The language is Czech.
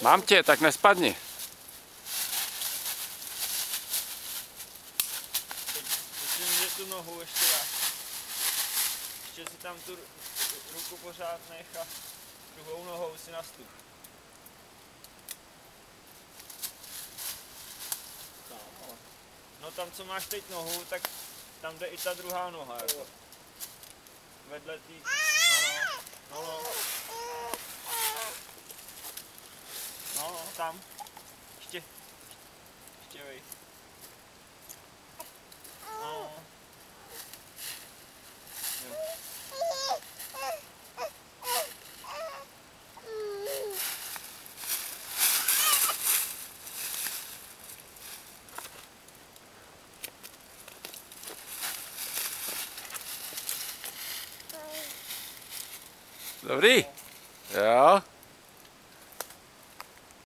Mám tě, tak nespadni. Myslím, že tu nohu ještě dáš. Ještě si tam tu ru- ruku pořád nech a druhou nohou si nastup. No tam, co máš teď nohu, tak tam jde i ta druhá noha. Jako. Vedle tý... No, no, no, no. Tam. Ještě. Ještě vej. No. Jo. Dobrý? Jo.